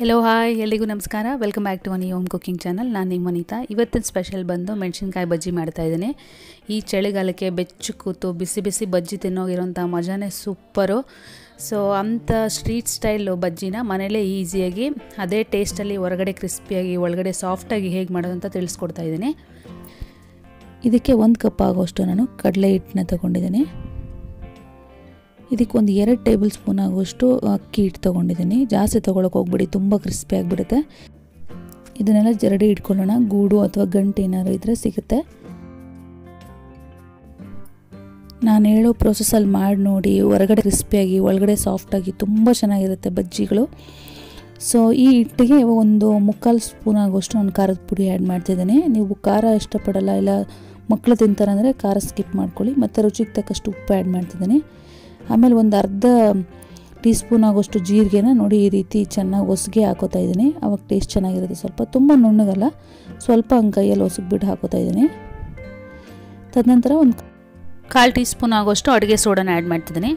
Hello hi ಎಲ್ಲಿಗೂ ನಮಸ್ಕಾರ. Welcome back to Mani home cooking channel ನಾನು ನಿಮ್ಮ ವನಿತಾ. ಇವತ್ತಿನ ಸ್ಪೆಷಲ್ ಬಂದು ಮೆಣಸಿನ್ಕಾಯಿ ಬಜ್ಜಿ ಮಾಡ್ತಾ ಇದ್ದೀನಿ. ಈ ಚಳಿಗಾಲಕ್ಕೆ ಬೆಚ್ಚು ಕೂತು ಬಿಸಿ ಬಿಸಿ ಬಜ್ಜಿ ತಿನ್ನೋಗಿರೋಂಥ ಮಜಾನೇ ಸೂಪರು. ಸೊ ಅಂಥ ಸ್ಟ್ರೀಟ್ ಸ್ಟೈಲು ಬಜ್ಜಿನ ಮನೇಲೇ ಈಸಿಯಾಗಿ ಅದೇ ಟೇಸ್ಟಲ್ಲಿ ಹೊರಗಡೆ ಕ್ರಿಸ್ಪಿಯಾಗಿ ಒಳಗಡೆ ಸಾಫ್ಟಾಗಿ ಹೇಗೆ ಮಾಡೋದು ಅಂತ ತಿಳಿಸ್ಕೊಡ್ತಾ ಇದ್ದೀನಿ. ಇದಕ್ಕೆ ಒಂದು ಕಪ್ ಆಗೋಷ್ಟು ನಾನು ಕಡಲೆ ಹಿಟ್ಟನ್ನ ತಗೊಂಡಿದ್ದೀನಿ. ಇದಕ್ಕೆ ಒಂದು ಎರಡು ಟೇಬಲ್ ಸ್ಪೂನ್ ಆಗುವಷ್ಟು ಅಕ್ಕಿ ಹಿಟ್ಟು ತೊಗೊಂಡಿದ್ದೀನಿ. ಜಾಸ್ತಿ ತೊಗೊಳಕ್ಕೆ ಹೋಗ್ಬಿಡಿ, ತುಂಬ ಕ್ರಿಸ್ಪಿ ಆಗಿಬಿಡುತ್ತೆ. ಇದನ್ನೆಲ್ಲ ಜರಡಿ ಇಟ್ಕೊಳ್ಳೋಣ. ಗೂಡು ಅಥವಾ ಗಂಟು ಏನಾದ್ರು ಇದ್ದರೆ ಸಿಗುತ್ತೆ. ನಾನು ಹೇಳೋ ಪ್ರೊಸೆಸಲ್ಲಿ ಮಾಡಿ ನೋಡಿ, ಹೊರಗಡೆ ಕ್ರಿಸ್ಪಿಯಾಗಿ ಒಳಗಡೆ ಸಾಫ್ಟಾಗಿ ತುಂಬ ಚೆನ್ನಾಗಿರುತ್ತೆ ಬಜ್ಜಿಗಳು. ಸೊ ಈ ಹಿಟ್ಟಿಗೆ ಒಂದು ಮುಕ್ಕಾಲು ಸ್ಪೂನ್ ಆಗುವಷ್ಟು ನಾನು ಖಾರದ ಪುಡಿ ಆ್ಯಡ್ ಮಾಡ್ತಿದ್ದೀನಿ. ನೀವು ಖಾರ ಇಷ್ಟಪಡಲ್ಲ, ಇಲ್ಲ ಮಕ್ಕಳು ತಿಂತಾರಂದರೆ ಖಾರ ಸ್ಕಿಪ್ ಮಾಡ್ಕೊಳ್ಳಿ. ಮತ್ತು ರುಚಿಗೆ ತಕ್ಕಷ್ಟು ಉಪ್ಪು ಆ್ಯಡ್ ಮಾಡ್ತಿದ್ದೀನಿ. ಆಮೇಲೆ ಒಂದು ಅರ್ಧ ಟೀ ಸ್ಪೂನ್ ಆಗೋಷ್ಟು ಜೀರಿಗೆನ ನೋಡಿ ಈ ರೀತಿ ಚೆನ್ನಾಗಿ ಒಸಗೆ ಹಾಕೋತಾ ಇದ್ದೀನಿ. ಅವಾಗ ಟೇಸ್ಟ್ ಚೆನ್ನಾಗಿರುತ್ತೆ ಸ್ವಲ್ಪ. ತುಂಬ ನುಣ್ಣಗಲ್ಲ, ಸ್ವಲ್ಪ ಹಂಗೆ ಕೈಯಲ್ಲಿ ಒಸಗ್ಬಿಟ್ಟು ಹಾಕೋತಾ ಇದ್ದೀನಿ. ತದನಂತರ ಒಂದು ಕಾಲು ಟೀ ಸ್ಪೂನ್ ಆಗೋಷ್ಟು ಅಡುಗೆ ಸೋಡಾನ ಆ್ಯಡ್ ಮಾಡ್ತಿದ್ದೀನಿ.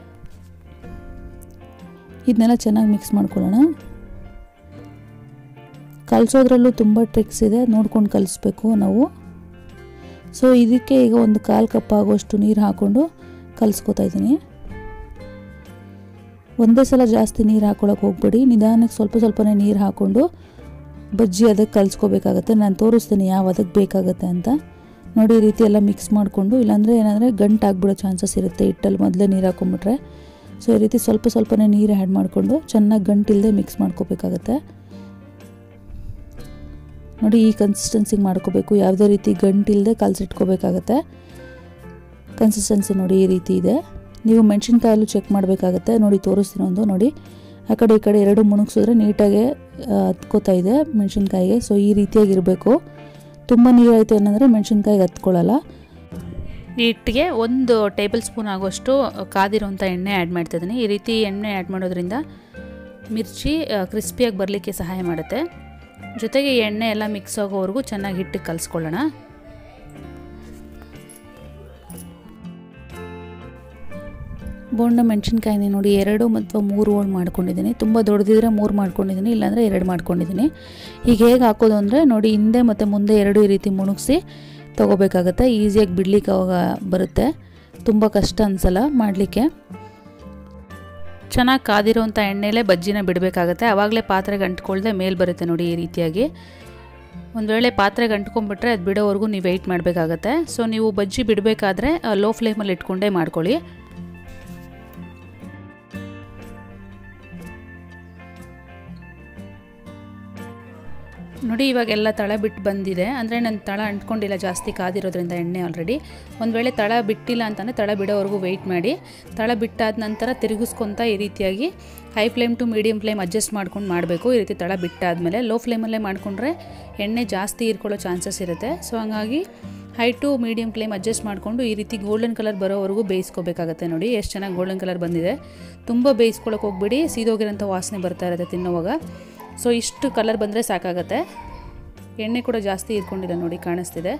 ಇದನ್ನೆಲ್ಲ ಚೆನ್ನಾಗಿ ಮಿಕ್ಸ್ ಮಾಡ್ಕೊಳ್ಳೋಣ. ಕಲಿಸೋದ್ರಲ್ಲೂ ತುಂಬ ಟ್ರಿಕ್ಸ್ ಇದೆ, ನೋಡ್ಕೊಂಡು ಕಲಿಸ್ಬೇಕು ನಾವು. ಸೊ ಇದಕ್ಕೆ ಈಗ ಒಂದು ಕಾಲು ಕಪ್ ಆಗೋಷ್ಟು ನೀರು ಹಾಕ್ಕೊಂಡು ಕಲಿಸ್ಕೊತಾ ಇದ್ದೀನಿ. ಒಂದೇ ಸಲ ಜಾಸ್ತಿ ನೀರು ಹಾಕ್ಕೊಳಕ್ಕೆ ಹೋಗ್ಬೇಡಿ. ನಿಧಾನಕ್ಕೆ ಸ್ವಲ್ಪ ಸ್ವಲ್ಪನೇ ನೀರು ಹಾಕ್ಕೊಂಡು ಬಜ್ಜಿ ಅದಕ್ಕೆ ಕಲಿಸ್ಕೋಬೇಕಾಗತ್ತೆ. ನಾನು ತೋರಿಸ್ತೀನಿ ಯಾವ ಅದಕ್ಕೆ ಬೇಕಾಗತ್ತೆ ಅಂತ. ನೋಡಿ, ಈ ರೀತಿ ಎಲ್ಲ ಮಿಕ್ಸ್ ಮಾಡಿಕೊಂಡು, ಇಲ್ಲಾಂದರೆ ಏನಂದರೆ ಗಂಟು ಆಗ್ಬಿಡೋ ಚಾನ್ಸಸ್ ಇರುತ್ತೆ ಹಿಟ್ಟಲ್ಲಿ ಮೊದಲೇ ನೀರು ಹಾಕ್ಕೊಂಬಿಟ್ರೆ ಸೊ ಈ ರೀತಿ ಸ್ವಲ್ಪ ಸ್ವಲ್ಪನೇ ನೀರು ಆ್ಯಡ್ ಮಾಡಿಕೊಂಡು ಚೆನ್ನಾಗಿ ಗಂಟಿಲ್ಲದೆ ಮಿಕ್ಸ್ ಮಾಡ್ಕೋಬೇಕಾಗತ್ತೆ. ನೋಡಿ, ಈ ಕನ್ಸಿಸ್ಟೆನ್ಸಿಗೆ ಮಾಡ್ಕೋಬೇಕು. ಯಾವುದೇ ರೀತಿ ಗಂಟಿಲ್ಲದೆ ಕಲಸಿಟ್ಕೋಬೇಕಾಗತ್ತೆ. ಕನ್ಸಿಸ್ಟೆನ್ಸಿ ನೋಡಿ ಈ ರೀತಿ ಇದೆ. ನೀವು ಮೆಣಸಿನ್ಕಾಯಲ್ಲೂ ಚೆಕ್ ಮಾಡಬೇಕಾಗತ್ತೆ. ನೋಡಿ, ತೋರಿಸ್ತೀನಿ ಒಂದು, ನೋಡಿ. ಆ ಕಡೆ, ಈ ಕಡೆ ಎರಡು ಮುಣುಗ್ಸಿದ್ರೆ ನೀಟಾಗೆ ಹತ್ಕೋತಾ ಇದೆ ಮೆಣಸಿನ್ಕಾಯಿಗೆ. ಸೊ ಈ ರೀತಿಯಾಗಿರಬೇಕು. ತುಂಬ ನೀರಾಯಿತು ಏನಂದರೆ ಮೆಣಸಿನ್ಕಾಯಿಗೆ ಹತ್ಕೊಳ್ಳಲ್ಲ. ನೀಟ್ಗೆ ಒಂದು ಟೇಬಲ್ ಸ್ಪೂನ್ ಆಗೋಷ್ಟು ಕಾದಿರುವಂಥ ಎಣ್ಣೆ ಆ್ಯಡ್ ಮಾಡ್ತಿದ್ದೀನಿ ಈ ರೀತಿ ಎಣ್ಣೆ ಆ್ಯಡ್ ಮಾಡೋದ್ರಿಂದ ಮಿರ್ಚಿ ಕ್ರಿಸ್ಪಿಯಾಗಿ ಬರಲಿಕ್ಕೆ ಸಹಾಯ ಮಾಡುತ್ತೆ. ಜೊತೆಗೆ ಎಣ್ಣೆ ಎಲ್ಲ ಮಿಕ್ಸ್ ಆಗೋವರೆಗೂ ಚೆನ್ನಾಗಿ ಹಿಟ್ಟಿಗೆ ಕಲಿಸ್ಕೊಳ್ಳೋಣ. ಬೋಂಡ ಮೆಣಸಿನ್ಕಾಯಿನೇ ನೋಡಿ ಎರಡು ಅಥವಾ ಮೂರು ಹೋಳು ಮಾಡ್ಕೊಂಡಿದ್ದೀನಿ. ತುಂಬ ದೊಡ್ಡದಿದ್ರೆ ಮೂರು ಮಾಡ್ಕೊಂಡಿದ್ದೀನಿ, ಇಲ್ಲಾಂದರೆ ಎರಡು ಮಾಡ್ಕೊಂಡಿದ್ದೀನಿ. ಈಗ ಹೇಗೆ ಹಾಕೋದು ಅಂದರೆ ನೋಡಿ ಹಿಂದೆ ಮತ್ತು ಮುಂದೆ ಎರಡು ಈ ರೀತಿ ಮುಣುಗಿಸಿ ತೊಗೋಬೇಕಾಗತ್ತೆ. ಈಸಿಯಾಗಿ ಬಿಡ್ಲಿಕ್ಕೆ ಅವಾಗ ಬರುತ್ತೆ. ತುಂಬ ಕಷ್ಟ ಅನಿಸಲ್ಲ ಮಾಡಲಿಕ್ಕೆ. ಚೆನ್ನಾಗಿ ಕಾದಿರೋವಂಥ ಎಣ್ಣೆಲೇ ಬಜ್ಜಿನ ಬಿಡಬೇಕಾಗತ್ತೆ. ಆವಾಗಲೇ ಪಾತ್ರೆಗೆ ಅಂಟ್ಕೊಳ್ದೆ ಮೇಲೆ ಬರುತ್ತೆ ನೋಡಿ ಈ ರೀತಿಯಾಗಿ. ಒಂದು ವೇಳೆ ಪಾತ್ರೆಗೆ ಅಂಟ್ಕೊಂಡ್ಬಿಟ್ರೆ ಅದು ಬಿಡೋವರೆಗೂ ನೀವು ವೆಯ್ಟ್ ಮಾಡಬೇಕಾಗತ್ತೆ. ಸೊ ನೀವು ಬಜ್ಜಿ ಬಿಡಬೇಕಾದ್ರೆ ಲೋ ಫ್ಲೇಮಲ್ಲಿ ಇಟ್ಕೊಂಡೇ ಮಾಡ್ಕೊಳ್ಳಿ. ನೋಡಿ, ಇವಾಗೆಲ್ಲ ತಳ ಬಿಟ್ಟು ಬಂದಿದೆ. ಅಂದರೆ ನನ್ನ ತಳ ಅಂಟ್ಕೊಂಡಿಲ್ಲ, ಜಾಸ್ತಿ ಕಾದಿರೋದ್ರಿಂದ ಎಣ್ಣೆ ಆಲ್ರೆಡಿ ಒಂದು ವೇಳೆ ತಳ ಬಿಟ್ಟಿಲ್ಲ ಅಂತಂದರೆ ತಳ ಬಿಡೋವರೆಗೂ ವೆಯ್ಟ್ ಮಾಡಿ. ತಳ ಬಿಟ್ಟಾದ ನಂತರ ತಿರುಗಿಸ್ಕೊತ ಈ ರೀತಿಯಾಗಿ high flame to medium flame adjust ಮಾಡ್ಕೊಂಡು ಮಾಡಬೇಕು. ಈ ರೀತಿ ತಳ ಬಿಟ್ಟಾದಮೇಲೆ ಲೋ ಫ್ಲೇಮಲ್ಲೇ ಮಾಡಿಕೊಂಡ್ರೆ ಎಣ್ಣೆ ಜಾಸ್ತಿ ಹೀರ್ಕೊಳ್ಳೋ ಚಾನ್ಸಸ್ ಇರುತ್ತೆ. ಸೊ ಹಾಗಾಗಿ high to medium flame adjust ಮಾಡಿಕೊಂಡು ಈ ರೀತಿ ಗೋಲ್ಡನ್ ಕಲರ್ ಬರೋವರೆಗೂ ಬೇಯಿಸ್ಕೋಬೇಕಾಗತ್ತೆ ನೋಡಿ. ಎಷ್ಟು ಚೆನ್ನಾಗಿ ಗೋಲ್ಡನ್ ಕಲರ್ ಬಂದಿದೆ. ತುಂಬ ಬೇಯಿಸ್ಕೊಳ್ಳೋಕೆ ಹೋಗ್ಬಿಡಿ. ಸೀದೋಗಿರೋಂಥ ವಾಸನೆ ಬರ್ತಾ ಇರುತ್ತೆ ತಿನ್ನೋವಾಗ. ಸೊ ಇಷ್ಟು ಕಲರ್ ಬಂದರೆ ಸಾಕಾಗತ್ತೆ. ಎಣ್ಣೆ ಕೂಡ ಜಾಸ್ತಿ ಇದ್ಕೊಂಡಿಲ್ಲ ನೋಡಿ, ಕಾಣಿಸ್ತಿದೆ.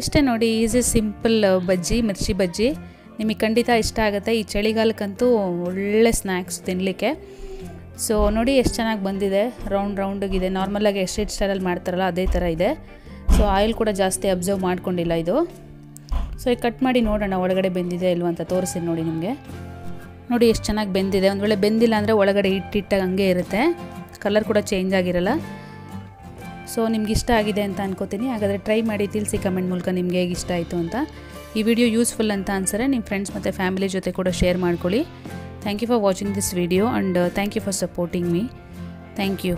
ಇಷ್ಟೇ ನೋಡಿ ಈಸಿ ಸಿಂಪಲ್ ಬಜ್ಜಿ, ಮಿರ್ಚಿ ಬಜ್ಜಿ. ನಿಮಗೆ ಖಂಡಿತ ಇಷ್ಟ ಆಗುತ್ತೆ. ಈ ಚಳಿಗಾಲಕ್ಕಂತೂ ಒಳ್ಳೆ ಸ್ನ್ಯಾಕ್ಸ್ ತಿನ್ನಲಿಕ್ಕೆ ಸೊ ನೋಡಿ ಎಷ್ಟು ಚೆನ್ನಾಗಿ ಬಂದಿದೆ. ರೌಂಡ್ ರೌಂಡಿಗಿದೆ ನಾರ್ಮಲಾಗಿ ಎಸ್ಟೇಟ್ ಸ್ಟೈಲಲ್ಲಿ ಮಾಡ್ತಾರಲ್ಲ, ಅದೇ ಥರ ಇದೆ. ಸೊ ಆಯಿಲ್ ಕೂಡ ಜಾಸ್ತಿ ಅಬ್ಸರ್ವ್ ಮಾಡ್ಕೊಂಡಿಲ್ಲ ಇದು. ಸೊ ಈಗ ಕಟ್ ಮಾಡಿ ನೋಡೋಣ, ಒಳಗಡೆ ಬೆಂದಿದೆ ಇಲ್ವ ಅಂತ ತೋರಿಸ್ತೀನಿ ನೋಡಿ ನಿಮಗೆ. ನೋಡಿ ಎಷ್ಟು ಚೆನ್ನಾಗಿ ಬೆಂದಿದೆ. ಒಂದು ವೇಳೆ ಬೆಂದಿಲ್ಲ ಅಂದರೆ ಒಳಗಡೆ ಹಿಟ್ಟಿಟ್ಟಾಗ ಹಂಗೆ ಇರುತ್ತೆ. ಕಲರ್ ಕೂಡ ಚೇಂಜ್ ಆಗಿರಲ್ಲ. ಸೊ ನಿಮ್ಗೆ ಇಷ್ಟ ಆಗಿದೆ ಅಂತ ಅನ್ಕೋತೀನಿ. ಹಾಗಾದರೆ ಟ್ರೈ ಮಾಡಿ ತಿಳಿಸಿ ಕಮೆಂಟ್ ಮೂಲಕ ನಿಮಗೆ ಹೇಗೆ ಇಷ್ಟ ಆಯಿತು ಅಂತ. ಈ ವಿಡಿಯೋ ಯೂಸ್ಫುಲ್ ಅಂತ ಅನ್ಸರೆ ನಿಮ್ಮ ಫ್ರೆಂಡ್ಸ್ ಮತ್ತು ಫ್ಯಾಮಿಲಿ ಜೊತೆ ಕೂಡ ಶೇರ್ ಮಾಡ್ಕೊಳ್ಳಿ. Thank you for watching this video and thank you for supporting me thank you